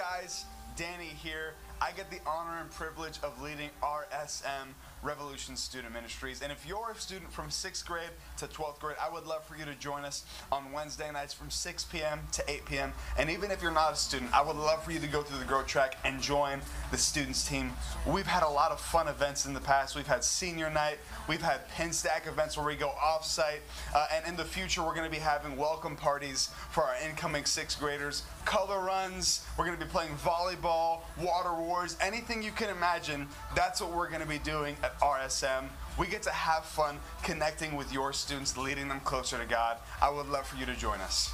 guys, Danny here. I get the honor and privilege of leading RSM Revolution Student Ministries. And if you're a student from 6th grade to 12th grade, I would love for you to join us on Wednesday nights from 6 p.m. to 8 p.m. And even if you're not a student, I would love for you to go through the Grow Track and join the students team. We've had a lot of fun events in the past. We've had senior night, we've had Pinstack events where we go off site. Uh, and in the future, we're going to be having welcome parties for our incoming sixth graders, color runs, we're going to be playing volleyball, water wars, anything you can imagine. That's what we're going to be doing at RSM. We get to have fun connecting with your students, leading them closer to God. I would love for you to join us.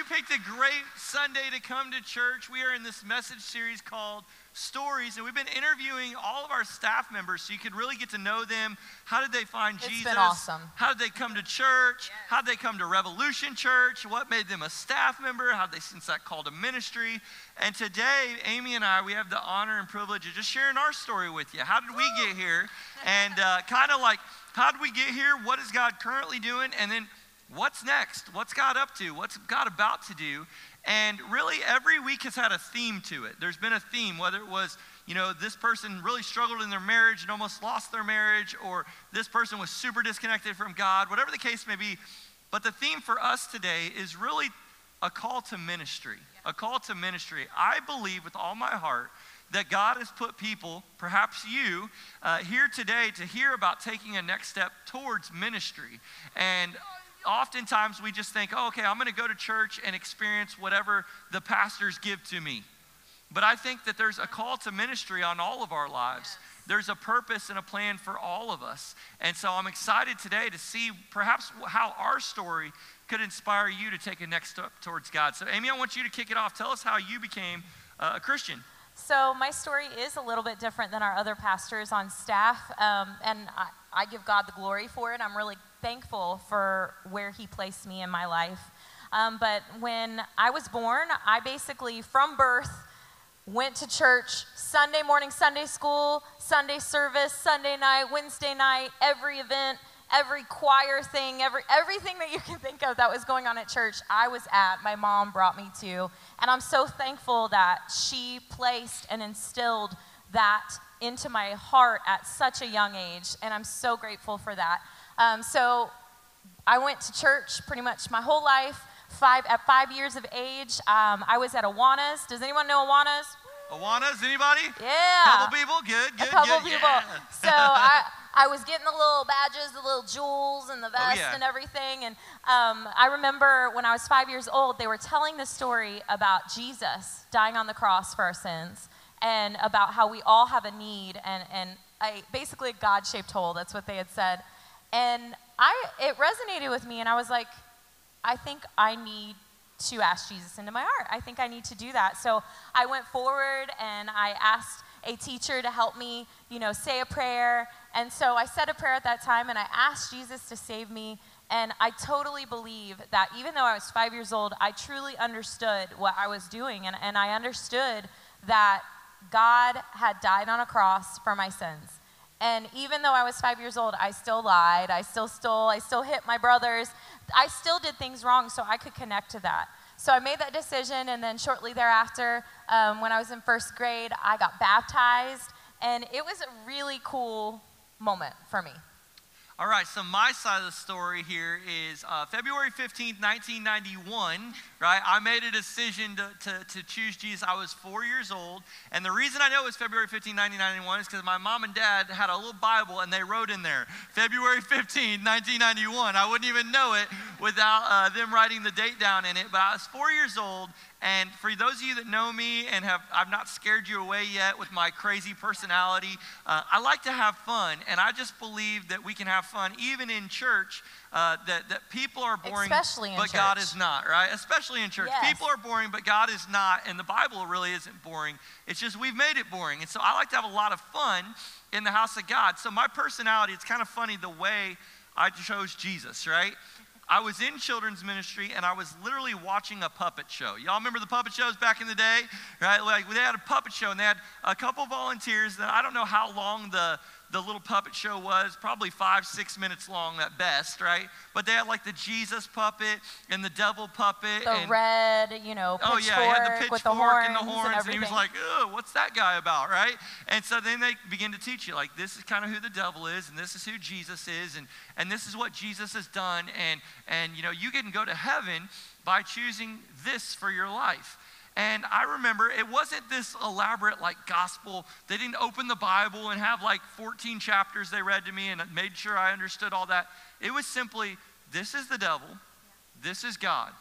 You picked a great Sunday to come to church. We are in this message series called Stories, and we've been interviewing all of our staff members so you could really get to know them. How did they find It's Jesus? been awesome. How did they come to church? How did they come to Revolution Church? What made them a staff member? How did they sense that call to ministry? And today, Amy and I, we have the honor and privilege of just sharing our story with you. How did we get here? And uh, kind of like, how did we get here? What is God currently doing? And then what's next? What's God up to? What's God about to do? And really, every week has had a theme to it. There's been a theme, whether it was, you know, this person really struggled in their marriage and almost lost their marriage, or this person was super disconnected from God, whatever the case may be. But the theme for us today is really a call to ministry. A call to ministry. I believe with all my heart that God has put people, perhaps you, uh, here today to hear about taking a next step towards ministry. And oftentimes we just think, oh, okay, I'm going to go to church and experience whatever the pastors give to me. But I think that there's a call to ministry on all of our lives. There's a purpose and a plan for all of us. And so I'm excited today to see perhaps how our story could inspire you to take a next step towards God. So, Amy, I want you to kick it off. Tell us how you became uh, a Christian. So my story is a little bit different than our other pastors on staff, um, and I, I give God the glory for it. I'm really thankful for where He placed me in my life. Um, but when I was born, I basically, from birth, went to church Sunday morning, Sunday school, Sunday service, Sunday night, Wednesday night, every event, every choir thing, every everything that you can think of that was going on at church, I was at. My mom brought me to, and I'm so thankful that she placed and instilled that into my heart at such a young age, and I'm so grateful for that. Um, so I went to church pretty much my whole life. Five at five years of age, um, I was at Awanas. Does anyone know Awanas? Awanas, anybody? Yeah. Couple people? Good, good, a couple good. people. Yeah. So I, I was getting the little badges, the little jewels, and the vest Oh, yeah. and everything. And um, I remember when I was five years old, they were telling the story about Jesus dying on the cross for our sins, and about how we all have a need and and a, basically a God-shaped hole. That's what they had said, and I it resonated with me, and I was like, I think I need to ask Jesus into my heart. I think I need to do that. So I went forward and I asked a teacher to help me, you know, say a prayer. And so I said a prayer at that time and I asked Jesus to save me. And I totally believe that even though I was five years old, I truly understood what I was doing. And, and I understood that God had died on a cross for my sins. And even though I was five years old, I still lied, I still stole, I still hit my brothers. I still did things wrong, so I could connect to that. So I made that decision, and then shortly thereafter, um, when I was in first grade, I got baptized, and it was a really cool moment for me. All right, so my side of the story here is uh, February 15th, 1991, right? I made a decision to, to, to, choose Jesus. I was four years old. And the reason I know it was February 15th, 1991 is because my mom and dad had a little Bible and they wrote in there, February 15th, 1991. I wouldn't even know it without uh, them writing the date down in it. But I was four years old and for those of you that know me and have I've not scared you away yet with my crazy personality, uh, I like to have fun, and I just believe that we can have fun even in church. Uh, that that people are boring, but church. God is not, right? Especially in church, Yes. people are boring, but God is not, and the Bible really isn't boring. It's just we've made it boring, and so I like to have a lot of fun in the house of God. So my personality, it's kind of funny the way I chose Jesus, right? I was in children's ministry and I was literally watching a puppet show. Y'all remember the puppet shows back in the day? Right? Like they had a puppet show and they had a couple volunteers that I don't know how long the the little puppet show was probably five, six minutes long at best, right? But they had like the Jesus puppet and the devil puppet. The and, red, you know, Oh yeah, he had the pitchfork with the horns and the horns, and, he was like, "Ugh, what's that guy about?" Right? And so then they begin to teach you, like, this is kind of who the devil is, and this is who Jesus is, and and this is what Jesus has done, and and you know, you can go to heaven by choosing this for your life. And I remember it wasn't this elaborate like gospel. They didn't open the Bible and have like 14 chapters they read to me and made sure I understood all that. It was simply, this is the devil, this is God.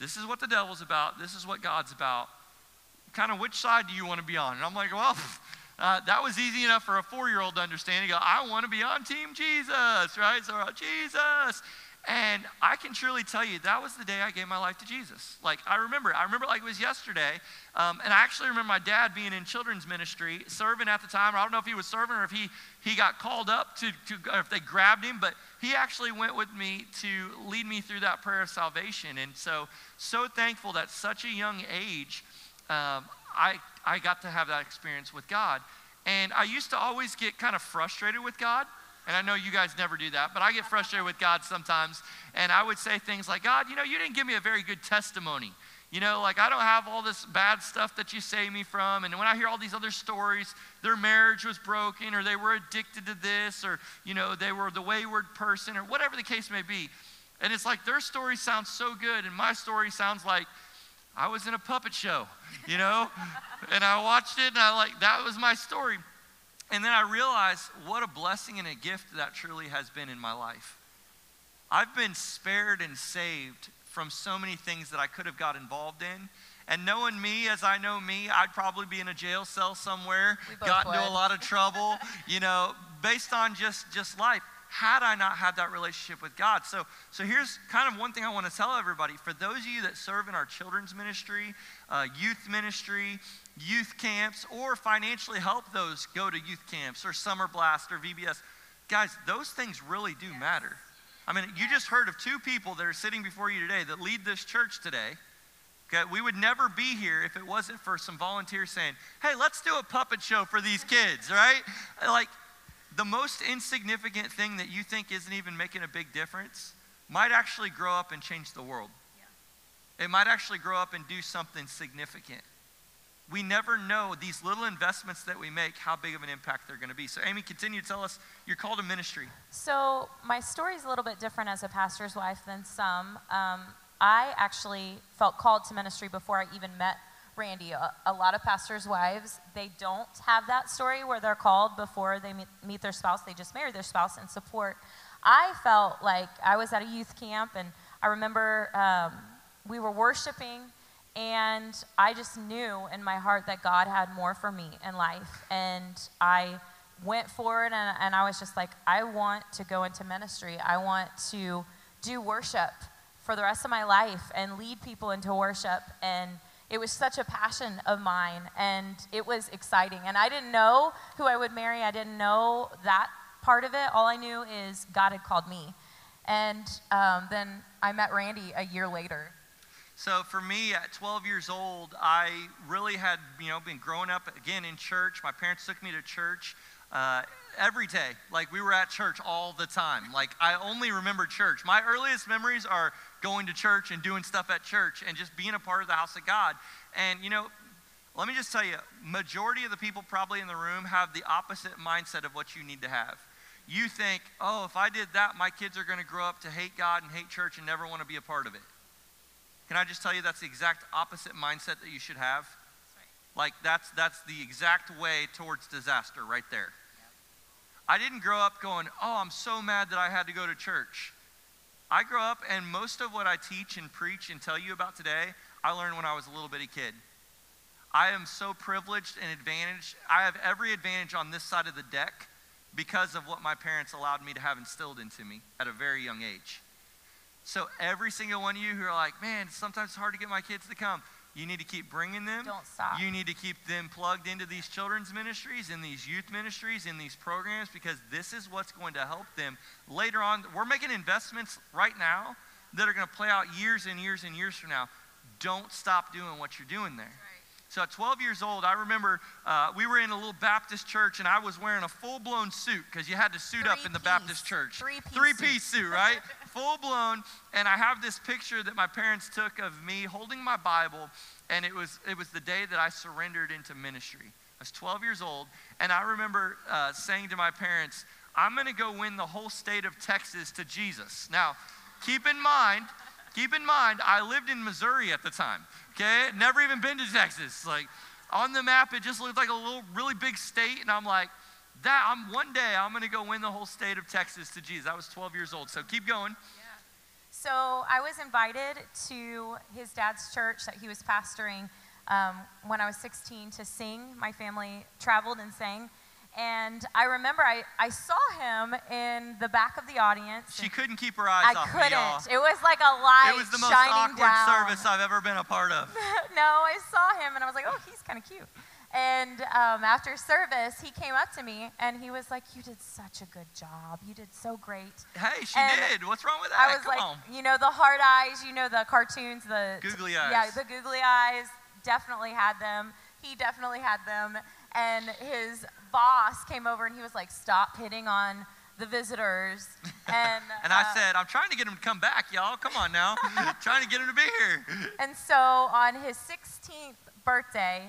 This is what the devil's about, this is what God's about. Kind of which side do you want to be on? And I'm like, well, uh, that was easy enough for a four year old to understand. He go, I want to be on Team Jesus, right? So, uh, Jesus. And I can truly tell you that was the day I gave my life to Jesus. Like, I remember, I remember like it was yesterday. Um, and I actually remember my dad being in children's ministry, serving at the time. I don't know if he was serving or if he, he got called up to, to, if they grabbed him, but he actually went with me to lead me through that prayer of salvation. And so, so thankful that such a young age, um, I, I got to have that experience with God. And I used to always get kind of frustrated with God. And I know you guys never do that, but I get frustrated with God sometimes. And I would say things like, God, you know, you didn't give me a very good testimony. You know, like I don't have all this bad stuff that you save me from. And when I hear all these other stories, their marriage was broken or they were addicted to this or, you know, they were the wayward person or whatever the case may be. And it's like their story sounds so good and my story sounds like I was in a puppet show, you know? and I watched it and I like, that was my story. And then I realized what a blessing and a gift that truly has been in my life. I've been spared and saved from so many things that I could have got involved in. And knowing me as I know me, I'd probably be in a jail cell somewhere, got into a lot of trouble, you know, based on just just life. Had I not had that relationship with God. So so here's kind of one thing I want to tell everybody. For those of you that serve in our children's ministry, uh, youth ministry, youth camps, or financially help those go to youth camps or summer blast or VBS, guys, those things really do matter. I mean, you just heard of two people that are sitting before you today that lead this church today. Okay, we would never be here if it wasn't for some volunteers saying, "Hey, let's do a puppet show for these kids," right? Like the most insignificant thing that you think isn't even making a big difference might actually grow up and change the world. It might actually grow up and do something significant. We never know these little investments that we make, how big of an impact they're going to be. So, Amy, continue to tell us you're called to ministry. So my story is a little bit different as a pastor's wife than some. Um, I actually felt called to ministry before I even met Randy. A, a lot of pastors' wives, they don't have that story where they're called before they meet, meet their spouse. They just marry their spouse and support. I felt like I was at a youth camp, and I remember um, we were worshiping, and I just knew in my heart that God had more for me in life. And I went forward, and, and I was just like, I want to go into ministry. I want to do worship for the rest of my life and lead people into worship. And it was such a passion of mine, and it was exciting. And I didn't know who I would marry, I didn't know that part of it. All I knew is God had called me. And um, then I met Randy a year later. So for me, at 12 years old, I really had, you know, been growing up again in church. My parents took me to church uh, every day. Like we were at church all the time. Like I only remember church. My earliest memories are going to church and doing stuff at church and just being a part of the house of God. And you know, let me just tell you, majority of the people probably in the room have the opposite mindset of what you need to have. you think, oh, if I did that, my kids are going to grow up to hate God and hate church and never want to be a part of it. Can I just tell you that's the exact opposite mindset that you should have? Like that's that's the exact way towards disaster right there. I didn't grow up going, "Oh, I'm so mad that I had to go to church." I grew up and most of what I teach and preach and tell you about today, I learned when I was a little bitty kid. I am so privileged and advantaged. I have every advantage on this side of the deck because of what my parents allowed me to have instilled into me at a very young age. So, every single one of you who are like, man, sometimes it's hard to get my kids to come, you need to keep bringing them. Don't stop. You need to keep them plugged into these children's ministries, in these youth ministries, in these programs, because this is what's going to help them later on. We're making investments right now that are going to play out years and years and years from now. Don't stop doing what you're doing there. So at 12 years old, I remember uh, we were in a little Baptist church, and I was wearing a full blown suit because you had to suit up in the Three-piece. Baptist church. Three-piece Three piece suit, right? full blown. And I have this picture that my parents took of me holding my Bible, and it was, it was the day that I surrendered into ministry. I was 12 years old, and I remember uh, saying to my parents, I'm going to go win the whole state of Texas to Jesus. Now, keep in mind, keep in mind, I lived in Missouri at the time. Okay, never even been to Texas. Like on the map, it just looked like a little, really big state, and I'm like, that. I'm one day I'm to go win the whole state of Texas to Jesus. I was 12 years old, so keep going. So I was invited to his dad's church that he was pastoring um, when I was 16 to sing. My family traveled and sang. And I remember I, I saw him in the back of the audience. She couldn't keep her eyes off him. I off couldn't. me, y'all. It was like a light It was the most awkward down. service I've ever been a part of. no, I saw him and I was like, oh, he's kind of cute. And um, after service, he came up to me and he was like, You did such a good job. You did so great. Hey, she And did. What's wrong with that? I was Come like, on. You know, the hard eyes, you know, the cartoons, the Googly eyes. Yeah, the googly eyes definitely had them. He definitely had them. And his boss came over and he was like, Stop hitting on the visitors. And, And I uh, said, I'm trying to get him to come back, y'all. Come on now. trying to get him to be here. And so on his 16th birthday,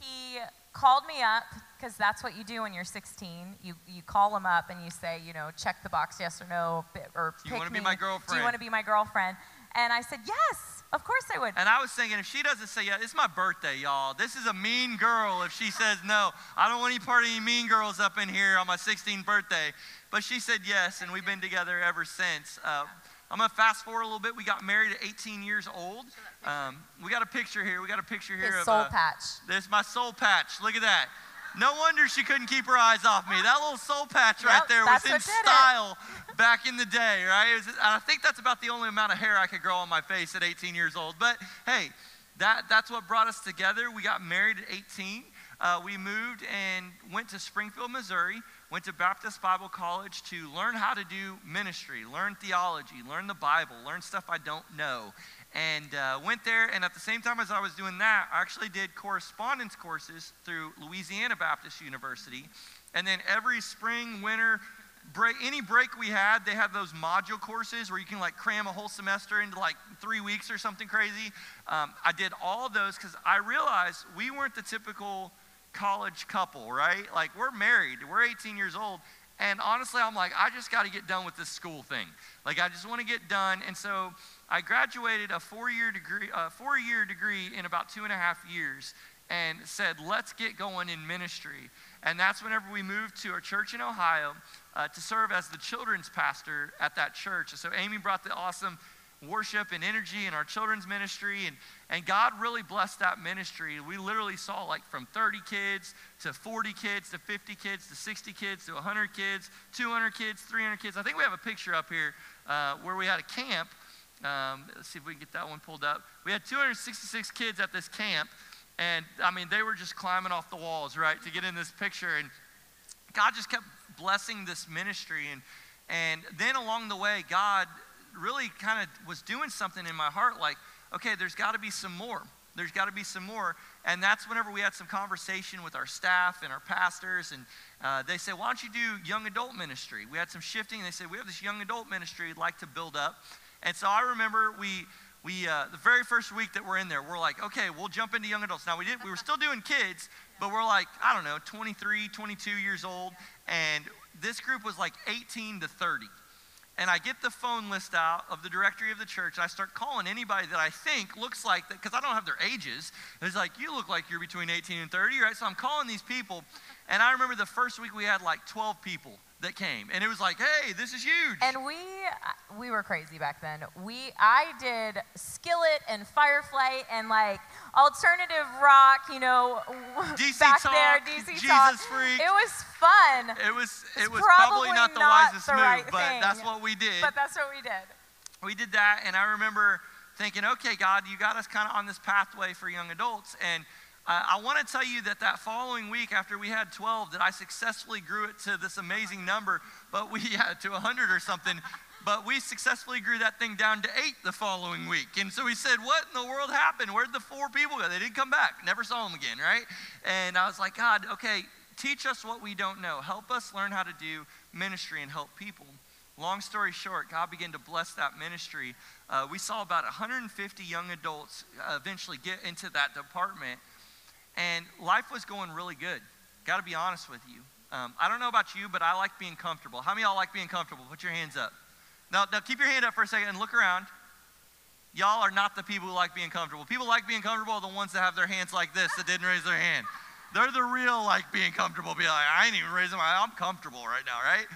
he called me up because that's what you do when you're 16. You you call him up and you say, you know, check the box, yes or no, or Do you pick wanna be my Do you want to be my girlfriend? And I said, yes, of course I would. And I was thinking, if she doesn't say yes, it's my birthday, y'all. This is a mean girl if she says no. I don't want any part of any mean girls up in here on my 16th birthday. But she said yes, and we've been together ever since. Uh, I'm going to fast forward a little bit. We got married at 18 years old. Um, we got a picture here. We got a picture here His of soul uh, patch. There's my soul patch. Look at that. No wonder she couldn't keep her eyes off me. That little soul patch right Yep, there was in style. it. Back in the day, right? And I think that's about the only amount of hair I could grow on my face at 18 years old. But hey, that, that's what brought us together. We got married at 18. Uh, we moved and went to Springfield, Missouri, went to Baptist Bible College to learn how to do ministry, learn theology, learn the Bible, learn stuff I don't know. And uh, went there, and at the same time as I was doing that, I actually did correspondence courses through Louisiana Baptist University. And then every spring, winter, break, any break we had, they had those module courses where you can like cram a whole semester into like three weeks or something crazy. Um, I did all those because I realized we weren't the typical college couple, right? Like we're married, we're 18 years old. And honestly, I'm like, I just got to get done with this school thing. Like, I just want to get done. And so I graduated a four-year degree, a four-year degree in about two and a half years, and said, let's get going in ministry. And that's whenever we moved to our church in Ohio uh, to serve as the children's pastor at that church. So Amy brought the awesome worship and energy in our children's ministry and, and god really blessed that ministry we literally saw like from 30 kids to 40 kids to 50 kids to 60 kids to 100 kids 200 kids 300 kids i think we have a picture up here uh, where we had a camp um, let's see if we can get that one pulled up we had 266 kids at this camp and i mean they were just climbing off the walls right to get in this picture and god just kept blessing this ministry and and then along the way god really kind of was doing something in my heart like, okay, there's got to be some more. There's got to be some more. And that's whenever we had some conversation with our staff and our pastors. And uh, they said, why don't you do young adult ministry? We had some shifting. They said, we have this young adult ministry we'd like to build up. And so I remember we, we uh, the very first week that we're in there, we're like, okay, we'll jump into young adults. Now we did, we were still doing kids, but we're like, I don't know, 23, 22 years old, and this group was like 18 to 30. And I get the phone list out of the directory of the church. And I start calling anybody that I think looks like that, because I don't have their ages. It's like, you look like you're between 18 and 30, right? So I'm calling these people. And I remember the first week we had like 12 people that came. And it was like, hey, this is huge. And we uh, we were crazy back then. We I did Skillet and Firefly and like alternative rock, you know, DC back Talk, there, DC Jesus Talk. Freak. It was fun, it was it was probably probably not the not wisest the move, right but thing. that's what we did. but that's what we did. we did that and i remember thinking okay god you got us kind of on this pathway for young adults and uh, i want to tell you that that following week after we had 12 that i successfully grew it to this amazing number but we had to 100 or something but we successfully grew that thing down to eight the following week. And so we said what in the world happened? Where'd the four people go? They didn't come back. Never saw them again right? And i was like god okay teach us what we don't know. Help us learn how to do ministry and help people. Long story short, God began to bless that ministry. Uh, we saw about 150 young adults uh, eventually get into that department, and life was going really good. Got to be honest with you. Um, I don't know about you, but I like being comfortable. How many of y'all like being comfortable? Put your hands up. Now, now keep your hand up for a second and look around. Y'all are not the people who like being comfortable. People like being comfortable are the ones that have their hands like this that didn't raise their hand. They're the real like being comfortable. Be like, I ain't even raising my. I'm comfortable right now, right?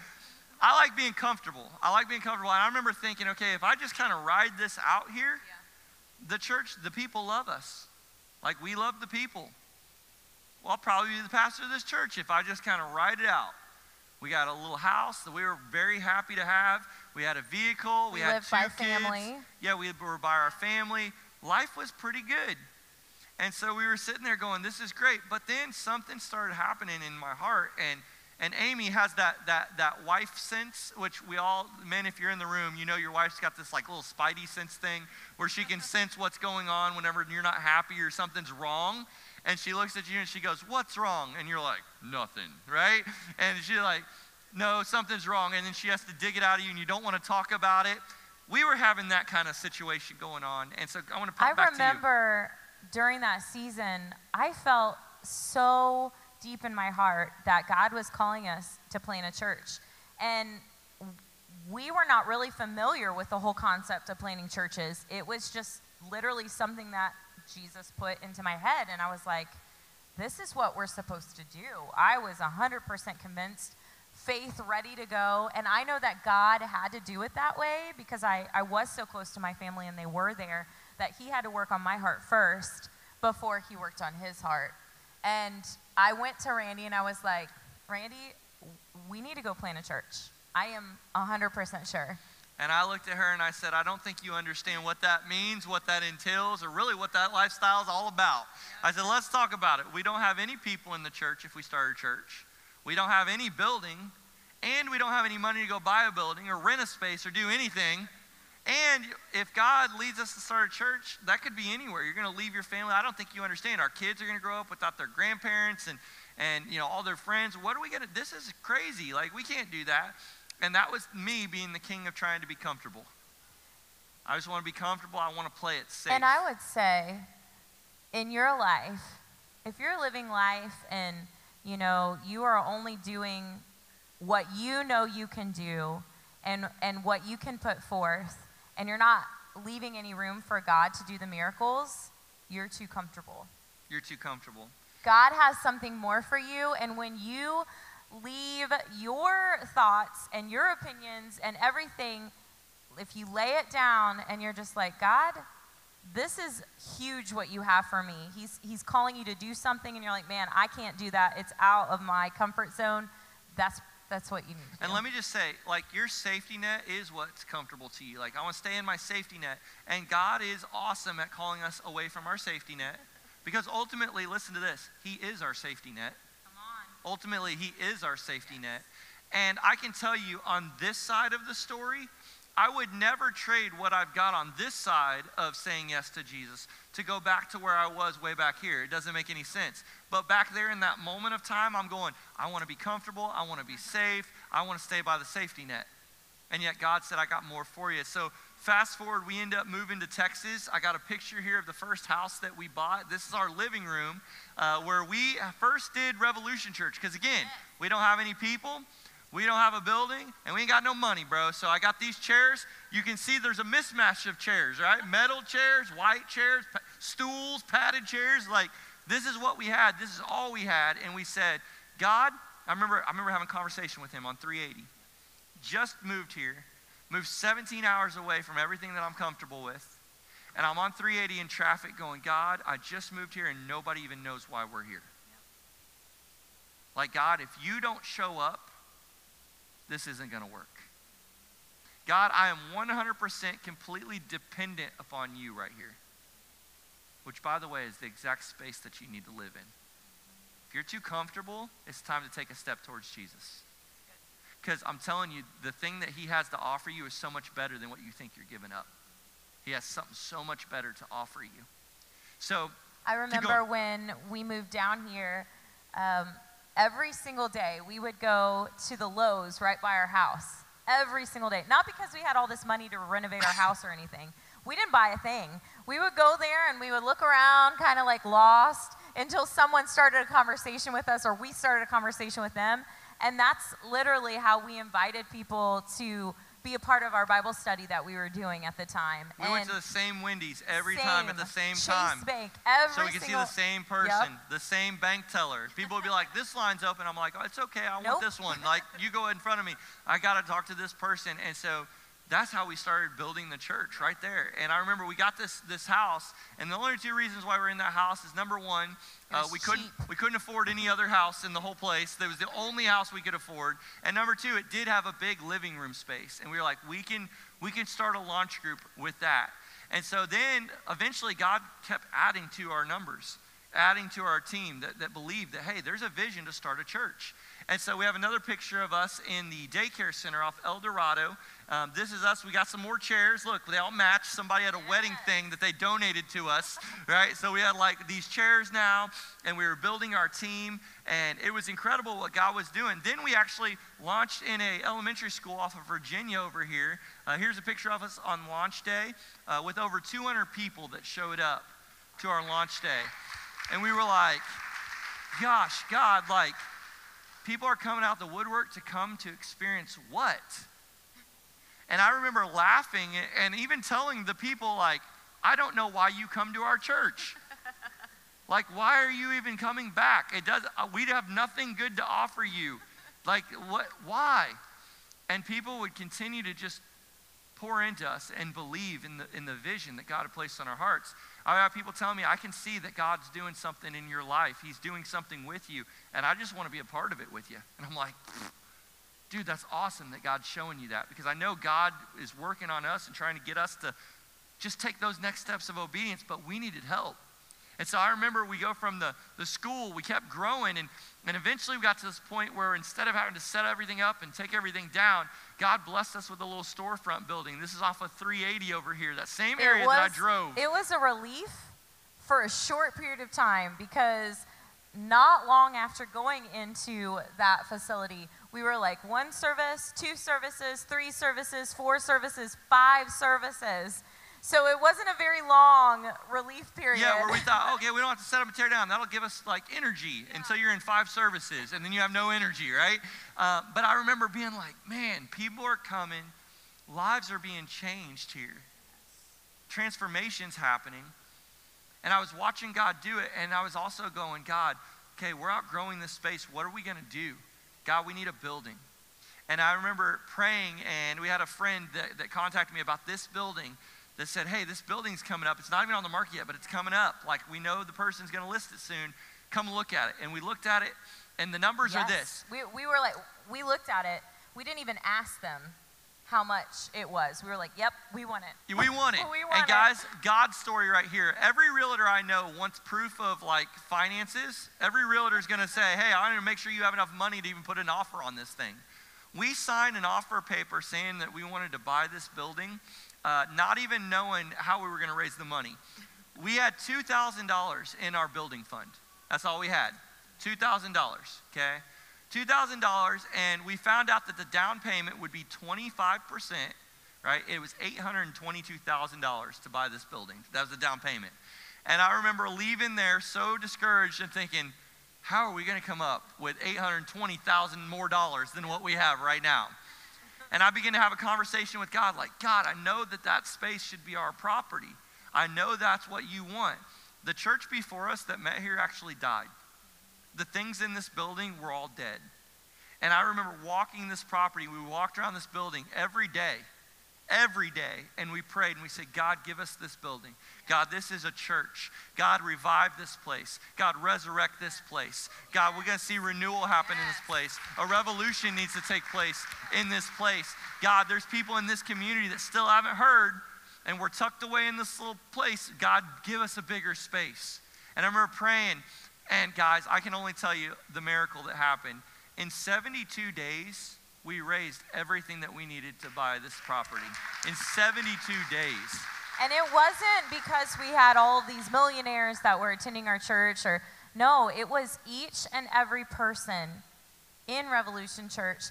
I like being comfortable. I like being comfortable. And I remember thinking, okay, if I just kind of ride this out here, the church, the people love us. Like we love the people. Well, I'll probably be the pastor of this church if I just kind of ride it out. We got a little house that we were very happy to have. We had a vehicle. We, We had lived two by kids. family. Yeah, we were by our family. Life was pretty good. And so we were sitting there going, this is great. But then something started happening in my heart. And, and Amy has that, that, that wife sense, which we all, men, if you're in the room, you know your wife's got this like little spidey sense thing where she can sense what's going on whenever you're not happy or something's wrong. And she looks at you and she goes, What's wrong? And you're like, Nothing, right? And she's like, No, something's wrong. And then she has to dig it out of you and you don't want to talk about it. We were having that kind of situation going on. And so I want to I back to remember during that season, I felt so deep in my heart that God was calling us to plant a church. And we were not really familiar with the whole concept of planting churches. It was just literally something that Jesus put into my head. And I was like, this is what we're supposed to do. I was 100% convinced, faith ready to go. And I know that God had to do it that way because I, I was so close to my family and they were there that He had to work on my heart first before He worked on His heart. And I went to Randy and I was like, Randy, we need to go plant a church. I am 100% sure. And I looked at her and I said, I don't think you understand what that means, what that entails, or really what that lifestyle is all about. I said, let's talk about it. We don't have any people in the church if we start a church. We don't have any building, and we don't have any money to go buy a building or rent a space or do anything. And if God leads us to start a church, that could be anywhere. You're going to leave your family. I don't think you understand. Our kids are going to grow up without their grandparents and, and you know all their friends. What are we going to? This is crazy. Like we can't do that. And that was me being the king of trying to be comfortable. I just want to be comfortable. I want to play it safe. And I would say, in your life, if you're living life and you know you are only doing what you know you can do and and what you can put forth, and you're not leaving any room for God to do the miracles, you're too comfortable. You're too comfortable. God has something more for you, and when you leave your thoughts and your opinions and everything, if you lay it down and you're just like, God, this is huge what you have for me. He's, he's calling you to do something, and you're like, man, I can't do that. It's out of my comfort zone. That's, that's what you need to And do. let me just say, like, your safety net is what's comfortable to you. Like, I want to stay in my safety net. And God is awesome at calling us away from our safety net. Because ultimately, listen to this He is our safety net. Ultimately, He is our safety net. And I can tell you on this side of the story, I would never trade what I've got on this side of saying yes to Jesus to go back to where I was way back here. It doesn't make any sense. But back there in that moment of time, I'm going, I want to be comfortable. I want to be safe. I want to stay by the safety net. And yet God said, I got more for you. So fast forward, we end up moving to Texas. I got a picture here of the first house that we bought. This is our living room uh, where we first did Revolution Church. Because again, we don't have any people, we don't have a building, and we ain't got no money, bro. So I got these chairs. You can see there's a mismatch of chairs, right? Metal chairs, white chairs, pa- stools, padded chairs. Like, this is what we had. This is all we had. And we said, God, I remember, I remember having a conversation with him on 380. Just moved here, moved 17 hours away from everything that I'm comfortable with. And I'm on 380 in traffic going, God, I just moved here and nobody even knows why we're here. Like, God, if you don't show up, this isn't going to work. God, I am 100% completely dependent upon you right here. Which, by the way, is the exact space that you need to live in. If you're too comfortable, it's time to take a step towards Jesus. Because I'm telling you, the thing that he has to offer you is so much better than what you think you're giving up. He has something so much better to offer you. So, I remember when we moved down here, um, every single day we would go to the Lowe's right by our house. Every single day. Not because we had all this money to renovate our house or anything. We didn't buy a thing. We would go there and we would look around, kind of like lost, until someone started a conversation with us or we started a conversation with them. And that's literally how we invited people to be a part of our Bible study that we were doing at the time. we and went to the same Wendy's every time at the same Chase time. Bank, every so we can see the same person, the same bank teller. People would be like, "This line's open." I'm like, oh, "It's okay. I Nope. want this one." Like, you go in front of me. I got to talk to this person, and so that's how we started building the church right there. And I remember we got this this house, and the only two reasons why we're in that house is number one, uh, we couldn't cheap. we couldn't afford any other house in the whole place. That was the only house we could afford. And number two, it did have a big living room space, and we were like, we can we can start a launch group with that. And so then eventually God kept adding to our numbers, adding to our team that, that believed that, hey, there's a vision to start a church. And so we have another picture of us in the daycare center off El Dorado. Um, this is us. We got some more chairs. Look, they all match. Somebody had a wedding thing that they donated to us, right? So we had like these chairs now, and we were building our team, and it was incredible what God was doing. Then we actually launched in a elementary school off of Virginia over here. Uh, here's a picture of us on launch day uh, with over 200 people that showed up to our launch day, and we were like, "Gosh, God, like." people are coming out the woodwork to come to experience what? And I remember laughing and even telling the people, like, I don't know why you come to our church. like, why are you even coming back? It does. uh, We have nothing good to offer you. Like, what? Why? And people would continue to just pour into us and believe in the in the vision that God had placed on our hearts. I have people telling me, I can see that God's doing something in your life. He's doing something with you, and I just want to be a part of it with you. And I'm like, dude, that's awesome that God's showing you that because I know God is working on us and trying to get us to just take those next steps of obedience, but we needed help. And so I remember we go from the, the school, we kept growing, and, and eventually we got to this point where instead of having to set everything up and take everything down, God blessed us with a little storefront building. This is off of 380 over here, that same area that I drove. It was a relief for a short period of time because not long after going into that facility, we were like one service, two services, three services, four services, five services. So it wasn't a very long relief period. Yeah, where we thought, okay, we don't have to set up and tear down. That'll give us like energy until you're in five services, and then you have no energy, right? Uh, but I remember being like, man, people are coming, lives are being changed here, transformations happening, and I was watching God do it, and I was also going, God, okay, we're outgrowing this space. What are we going to do? God, we need a building. And I remember praying, and we had a friend that, that contacted me about this building that said, hey, this building's coming up. It's not even on the market yet, but it's coming up. Like, we know the person's going to list it soon. Come look at it. And we looked at it, and the numbers are this. We, we were like, we looked at it. We didn't even ask them how much it was. We were like, yep, we want it. We want it. We want and it. guys, God's story right here. Every realtor I know wants proof of like finances. Every realtor is going to say, hey, I want to make sure you have enough money to even put an offer on this thing. We signed an offer paper saying that we wanted to buy this building, uh, not even knowing how we were going to raise the money. We had $2,000 in our building fund. That's all we had. $2,000, okay? $2,000, and we found out that the down payment would be 25% right? It was $822,000 to buy this building. That was the down payment. And I remember leaving there so discouraged and thinking, how are we going to come up with 820,000 more dollars than what we have right now? And I began to have a conversation with God like, God, I know that that space should be our property. I know that's what you want. The church before us that met here actually died. The things in this building were all dead. And I remember walking this property. We walked around this building every day every day and we prayed and we said, God, give us this building. God, this is a church. God, revive this place. God, resurrect this place. God, we're going to see renewal happen in this place. A revolution needs to take place in this place. God, there's people in this community that still haven't heard and we're tucked away in this little place. God, give us a bigger space. And I remember praying, and guys, I can only tell you the miracle that happened. In 72 days, we raised everything that we needed to buy this property in 72 days. And it wasn't because we had all these millionaires that were attending our church or no, it was each and every person in Revolution Church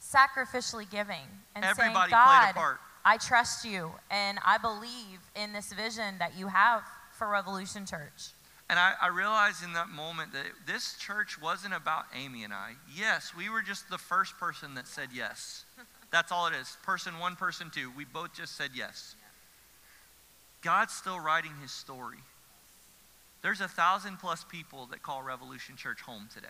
sacrificially giving and Everybody saying, God, played a part. I trust you and I believe in this vision that you have for Revolution Church. And I, I, realized in that moment that this church wasn't about Amy and I. Yes, we were just the first person that said yes. That's all it is. Person one, person two. We both just said yes. God's still writing his story. There's a thousand plus people that call Revolution Church home today.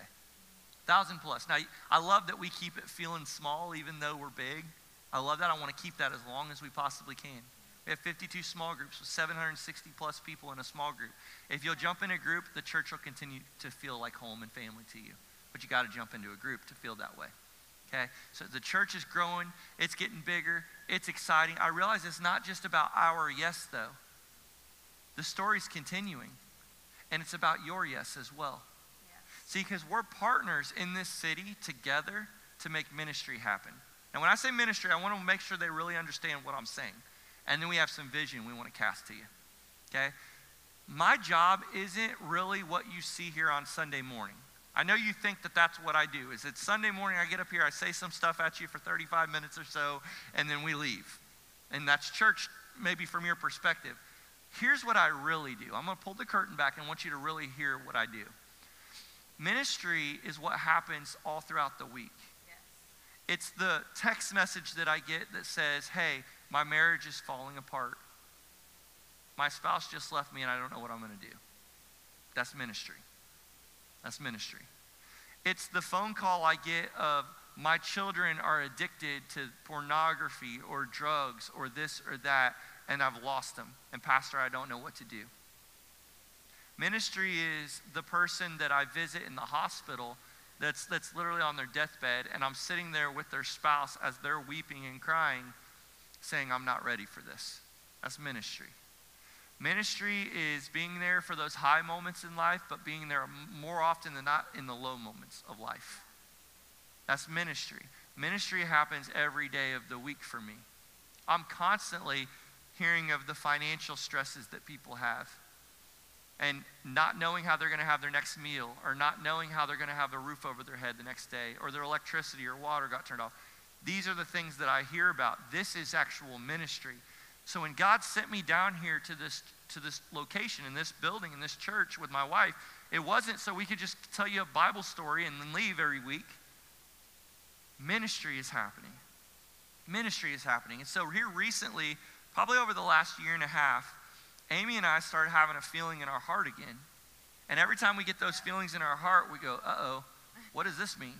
Thousand plus. Now, I love that we keep it feeling small even though we're big. I love that. I want to keep that as long as we possibly can. We have 52 small groups with 760 plus people in a small group. If you'll jump in a group, the church will continue to feel like home and family to you. But you got to jump into a group to feel that way. Okay? So the church is growing, it's getting bigger, it's exciting. I realize it's not just about our yes, though. The story's continuing, and it's about your yes as well. Yes. See, because we're partners in this city together to make ministry happen. And when I say ministry, I want to make sure they really understand what I'm saying. And then we have some vision we want to cast to you. Okay? My job isn't really what you see here on Sunday morning. I know you think that that's what I do. Is it Sunday morning I get up here, I say some stuff at you for 35 minutes or so, and then we leave. And that's church maybe from your perspective. Here's what I really do. I'm going to pull the curtain back and want you to really hear what I do. Ministry is what happens all throughout the week. It's the text message that I get that says, "Hey, my marriage is falling apart. My spouse just left me and I don't know what I'm going to do. That's ministry. That's ministry. It's the phone call I get of my children are addicted to pornography or drugs or this or that, and I've lost them. And, Pastor, I don't know what to do. Ministry is the person that I visit in the hospital that's, that's literally on their deathbed, and I'm sitting there with their spouse as they're weeping and crying saying, I'm not ready for this. That's ministry. Ministry is being there for those high moments in life, but being there more often than not in the low moments of life. That's ministry. Ministry happens every day of the week for me. I'm constantly hearing of the financial stresses that people have and not knowing how they're going to have their next meal or not knowing how they're going to have a roof over their head the next day or their electricity or water got turned off. These are the things that I hear about. This is actual ministry. So when God sent me down here to this to this location in this building in this church with my wife, it wasn't so we could just tell you a Bible story and then leave every week. Ministry is happening. Ministry is happening. And so here recently, probably over the last year and a half, Amy and I started having a feeling in our heart again. And every time we get those feelings in our heart, we go, uh-oh, what does this mean?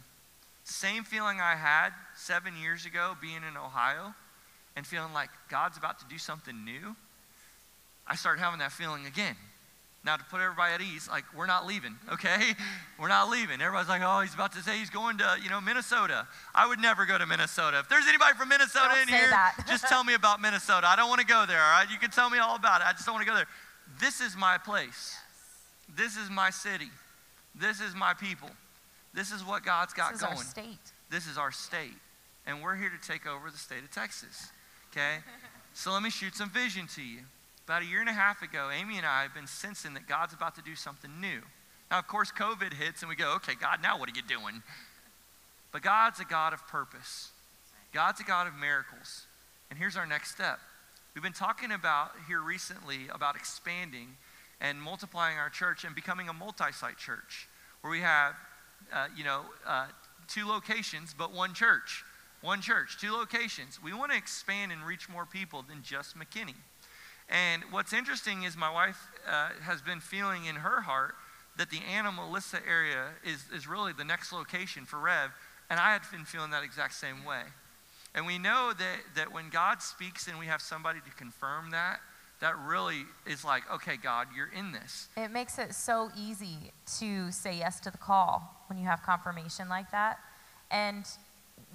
Same feeling I had seven years ago being in Ohio and feeling like God's about to do something new. I started having that feeling again. Now, to put everybody at ease, like, we're not leaving, okay? We're not leaving. Everybody's like, oh, he's about to say he's going to, you know, Minnesota. I would never go to Minnesota. If there's anybody from Minnesota don't in here, just tell me about Minnesota. I don't want to go there, all right? You can tell me all about it. I just don't want to go there. This is my place. Yes. This is my city. This is my people. This is what God's got this going. This is our state. This is our state. And we're here to take over the state of Texas. Okay? so let me shoot some vision to you. About a year and a half ago, Amy and I have been sensing that God's about to do something new. Now, of course, COVID hits and we go, okay, God, now what are you doing? But God's a God of purpose. God's a God of miracles. And here's our next step. We've been talking about here recently about expanding and multiplying our church and becoming a multi-site church where we have, uh, you know, uh, two locations but one church. One church, two locations. We want to expand and reach more people than just McKinney. And what's interesting is my wife uh, has been feeling in her heart that the Anna Melissa area is, is really the next location for Rev, and I had been feeling that exact same way. And we know that, that when God speaks and we have somebody to confirm that, that really is like, okay, God, you're in this. It makes it so easy to say yes to the call when you have confirmation like that. And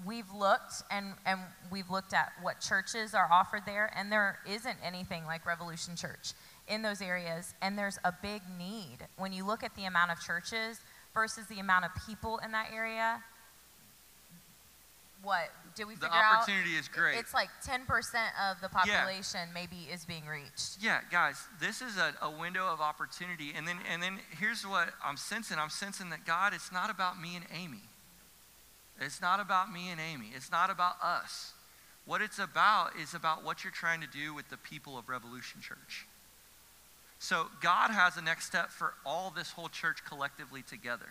we've looked and, and we've looked at what churches are offered there, and there isn't anything like Revolution Church in those areas. And there's a big need. When you look at the amount of churches versus the amount of people in that area, what did we figure out? The opportunity is great. It's like 10% of the population maybe is being reached. Yeah, guys, this is a, a window of opportunity. And then, and then here's what I'm sensing I'm sensing that God, it's not about me and Amy. It's not about me and Amy. It's not about us. What it's about is about what you're trying to do with the people of Revolution Church. So God has a next step for all this whole church collectively together.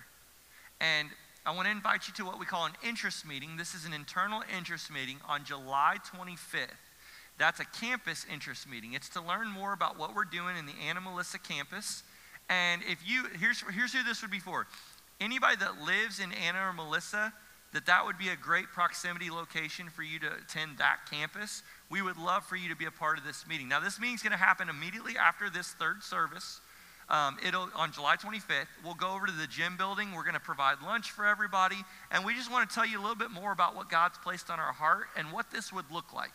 And I want to invite you to what we call an interest meeting. This is an internal interest meeting on July 25th. That's a campus interest meeting. It's to learn more about what we're doing in the Anna Melissa campus. And if you, here's, here's who this would be for. Anybody that lives in Anna or Melissa, that that would be a great proximity location for you to attend that campus. We would love for you to be a part of this meeting. Now, this meeting's going to happen immediately after this third service. Um, it'll on July 25th. We'll go over to the gym building. We're going to provide lunch for everybody, and we just want to tell you a little bit more about what God's placed on our heart and what this would look like.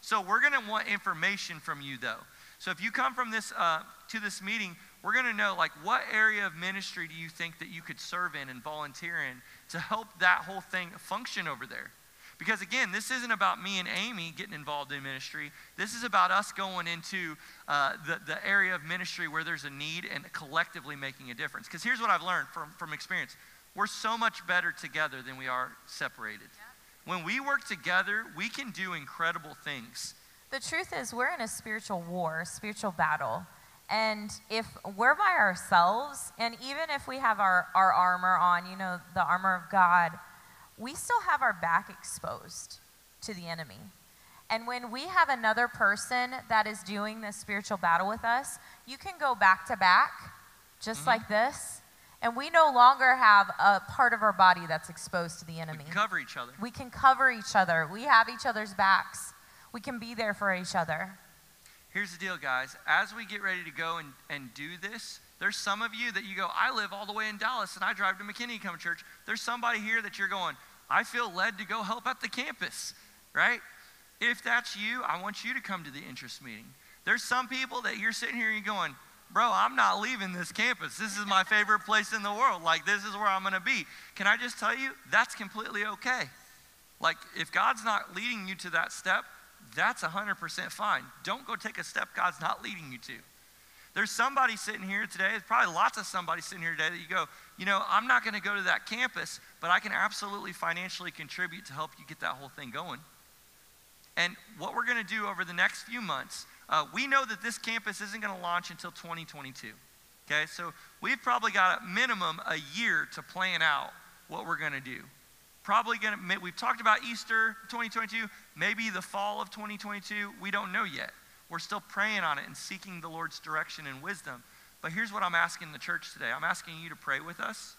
So we're going to want information from you, though. So if you come from this uh, to this meeting, we're going to know like what area of ministry do you think that you could serve in and volunteer in to help that whole thing function over there. Because again, this isn't about me and Amy getting involved in ministry. This is about us going into uh, the, the area of ministry where there's a need and collectively making a difference. Because here's what I've learned from, from experience we're so much better together than we are separated. When we work together, we can do incredible things. The truth is, we're in a spiritual war, spiritual battle. And if we're by ourselves, and even if we have our, our armor on, you know, the armor of God, we still have our back exposed to the enemy. And when we have another person that is doing this spiritual battle with us, you can go back to back, just Mm-hmm. like this, and we no longer have a part of our body that's exposed to the We enemy. can cover each other. We can cover each other. We have each other's backs. We can be there for each other. Here's the deal, guys. As we get ready to go and, and do this, there's some of you that you go, I live all the way in Dallas and I drive to McKinney come to church. There's somebody here that you're going, I feel led to go help at the campus, right? If that's you, I want you to come to the interest meeting. There's some people that you're sitting here and you're going, bro, I'm not leaving this campus. This is my favorite place in the world. Like, this is where I'm going to be. Can I just tell you, that's completely okay. Like, if God's not leading you to that step, that's 100% fine. Don't go take a step God's not leading you to. There's somebody sitting here today, there's probably lots of somebody sitting here today that you go, you know, I'm not going to go to that campus, but I can absolutely financially contribute to help you get that whole thing going. And what we're going to do over the next few months, uh, we know that this campus isn't going to launch until 2022. Okay, so we've probably got a minimum a year to plan out what we're going to do. Probably going to, we've talked about Easter 2022, maybe the fall of 2022. We don't know yet. We're still praying on it and seeking the Lord's direction and wisdom. But here's what I'm asking the church today I'm asking you to pray with us,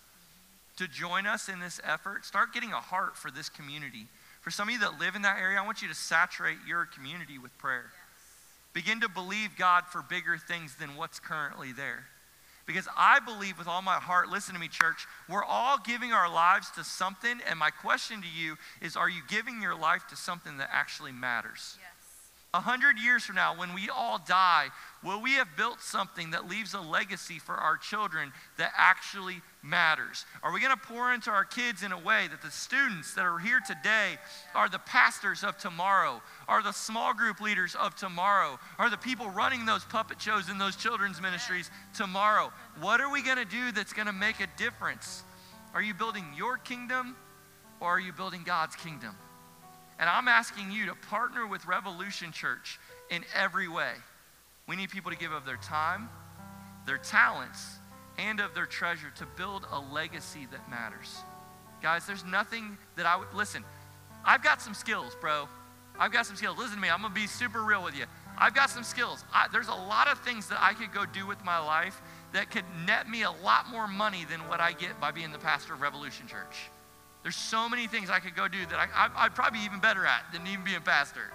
to join us in this effort. Start getting a heart for this community. For some of you that live in that area, I want you to saturate your community with prayer. Begin to believe God for bigger things than what's currently there. Because I believe with all my heart, listen to me, church, we're all giving our lives to something. And my question to you is are you giving your life to something that actually matters? A hundred years from now, when we all die, will we have built something that leaves a legacy for our children that actually matters? Are we going to pour into our kids in a way that the students that are here today are the pastors of tomorrow, are the small group leaders of tomorrow, are the people running those puppet shows in those children's ministries tomorrow? What are we going to do that's going to make a difference? Are you building your kingdom or are you building God's kingdom? And I'm asking you to partner with Revolution Church in every way. We need people to give of their time, their talents, and of their treasure to build a legacy that matters. Guys, there's nothing that I would, listen, I've got some skills, bro. I've got some skills. Listen to me, I'm gonna be super real with you. I've got some skills. I, there's a lot of things that I could go do with my life that could net me a lot more money than what I get by being the pastor of Revolution Church. There's so many things I could go do that I, I'd probably be even better at than even being a pastor.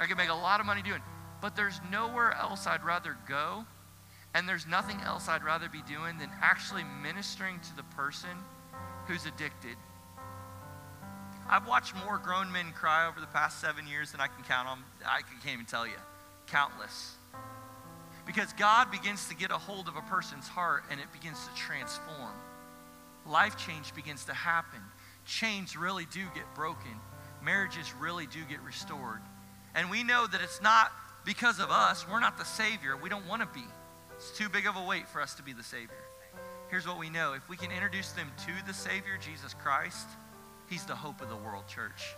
I could make a lot of money doing. But there's nowhere else I'd rather go, and there's nothing else I'd rather be doing than actually ministering to the person who's addicted. I've watched more grown men cry over the past seven years than I can count on. I can't even tell you. Countless. Because God begins to get a hold of a person's heart and it begins to transform. Life change begins to happen. Chains really do get broken. Marriages really do get restored. And we know that it's not because of us. We're not the Savior. We don't want to be. It's too big of a weight for us to be the Savior. Here's what we know if we can introduce them to the Savior, Jesus Christ, He's the hope of the world, church.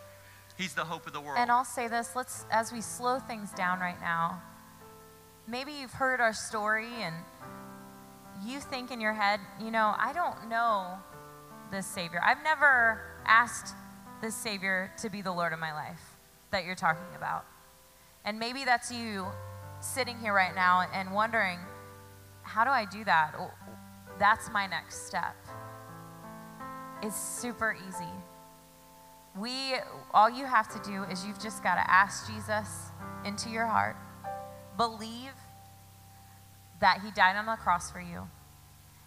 He's the hope of the world. And I'll say this, let's as we slow things down right now. Maybe you've heard our story and you think in your head, you know, I don't know this Savior. I've never asked this Savior to be the Lord of my life that you're talking about. And maybe that's you sitting here right now and wondering, how do I do that? That's my next step. It's super easy. We, all you have to do is you've just got to ask Jesus into your heart, believe that he died on the cross for you,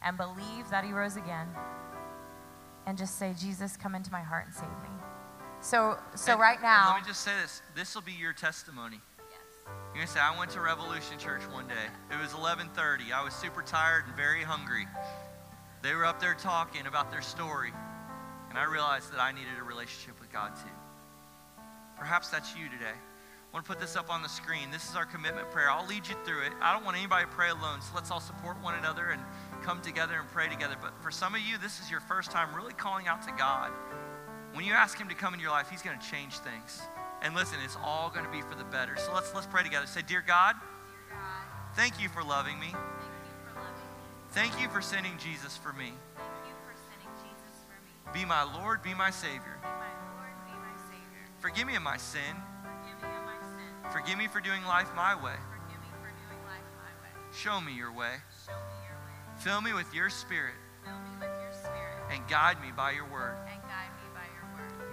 and believe that he rose again, and just say, Jesus, come into my heart and save me. So, so And- right now, let me just say this. This will be your testimony. You're gonna say, I went to Revolution Church one day. It was 11:30. I was super tired and very hungry. They were up there talking about their story, and I realized that I needed a relationship with God too. Perhaps that's you today. I want to put this up on the screen. This is our commitment prayer. I'll lead you through it. I don't want anybody to pray alone, so let's all support one another and come together and pray together. But for some of you, this is your first time really calling out to God. When you ask Him to come into your life, He's going to change things. And listen, it's all going to be for the better. So let's let's pray together. Say, Dear God, thank you for loving me. Thank you for sending Jesus for me. Be my Lord, be my Savior. Forgive me of my sin. Forgive me for doing life my way. Show me your way. Fill me with your spirit Your spirit. and guide me by your word.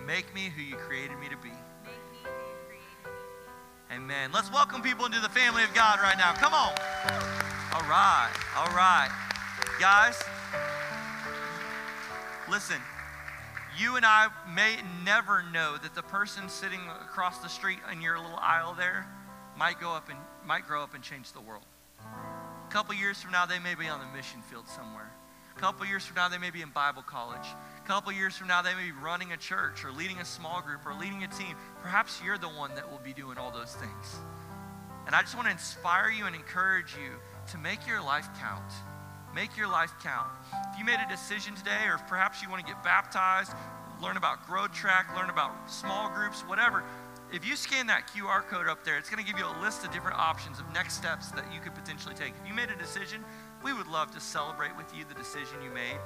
Make me who you created me to be. Amen. Let's welcome people into the family of God right now. Come on. All right. All right. Guys, listen. You and I may never know that the person sitting across the street in your little aisle there might go up and might grow up and change the world. Couple years from now, they may be on the mission field somewhere. A couple years from now, they may be in Bible college. A couple years from now, they may be running a church or leading a small group or leading a team. Perhaps you're the one that will be doing all those things. And I just want to inspire you and encourage you to make your life count. Make your life count. If you made a decision today, or perhaps you want to get baptized, learn about Grow Track, learn about small groups, whatever, if you scan that QR code up there, it's going to give you a list of different options of next steps that you could potentially take. If you made a decision, we would love to celebrate with you the decision you made.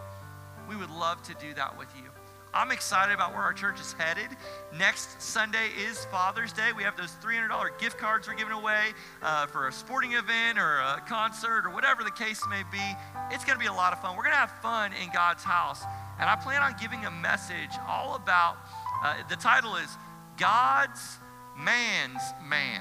We would love to do that with you. I'm excited about where our church is headed. Next Sunday is Father's Day. We have those $300 gift cards we're giving away uh, for a sporting event or a concert or whatever the case may be. It's going to be a lot of fun. We're going to have fun in God's house. And I plan on giving a message all about uh, the title is God's Man's Man.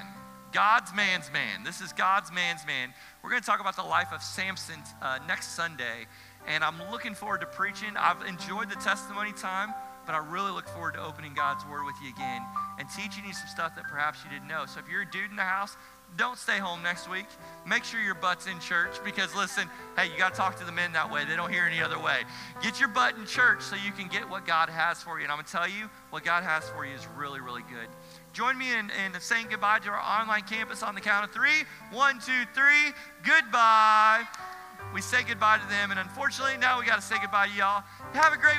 God's man's man. This is God's man's man. We're going to talk about the life of Samson uh, next Sunday, and I'm looking forward to preaching. I've enjoyed the testimony time, but I really look forward to opening God's word with you again and teaching you some stuff that perhaps you didn't know. So if you're a dude in the house, don't stay home next week. Make sure your butt's in church because listen, hey, you got to talk to the men that way. They don't hear any other way. Get your butt in church so you can get what God has for you. And I'm going to tell you, what God has for you is really, really good. Join me in, in saying goodbye to our online campus on the count of three. One, two, three. Goodbye. We say goodbye to them, and unfortunately, now we got to say goodbye to y'all. Have a great